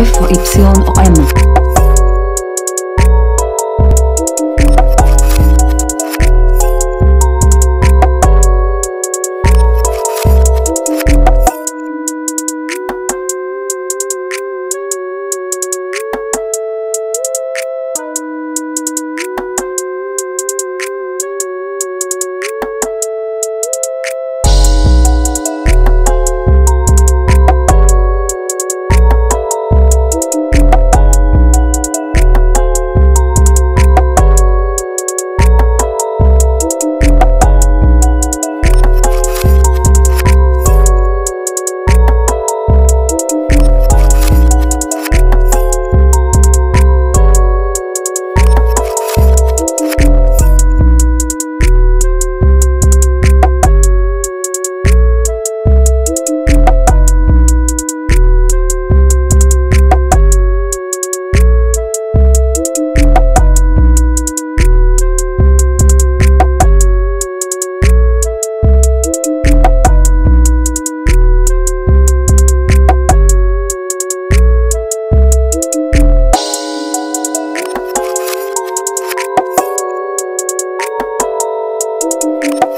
F, Y o M. Música